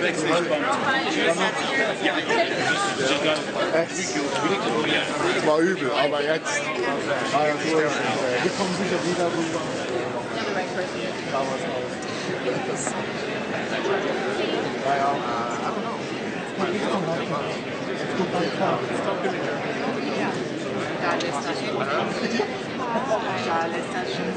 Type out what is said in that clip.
Es war übel, aber jetzt war ja durch. Wir kommen sicher wieder rüber. Naja, Charles Taschen. Charles Taschen.